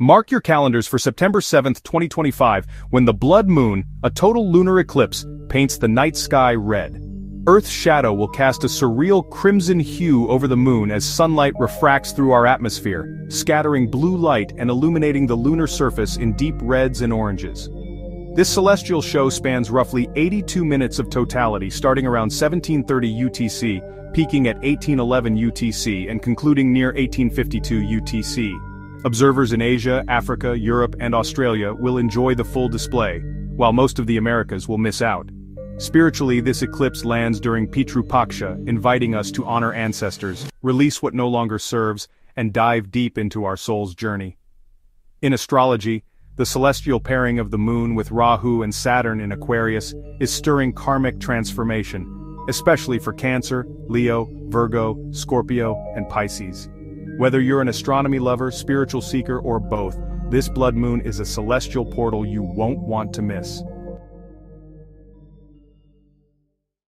Mark your calendars for September 7, 2025, when the blood moon, a total lunar eclipse, paints the night sky red. Earth's shadow will cast a surreal crimson hue over the moon as sunlight refracts through our atmosphere, scattering blue light and illuminating the lunar surface in deep reds and oranges. This celestial show spans roughly 82 minutes of totality starting around 1730 UTC, peaking at 1811 UTC and concluding near 1852 UTC. Observers in Asia, Africa, Europe, and Australia will enjoy the full display, while most of the Americas will miss out. Spiritually this eclipse lands during Pitru Paksha, inviting us to honor ancestors, release what no longer serves, and dive deep into our soul's journey. In astrology, the celestial pairing of the moon with Rahu and Saturn in Aquarius is stirring karmic transformation, especially for Cancer, Leo, Virgo, Scorpio, and Pisces. Whether you're an astronomy lover, spiritual seeker, or both, this blood moon is a celestial portal you won't want to miss.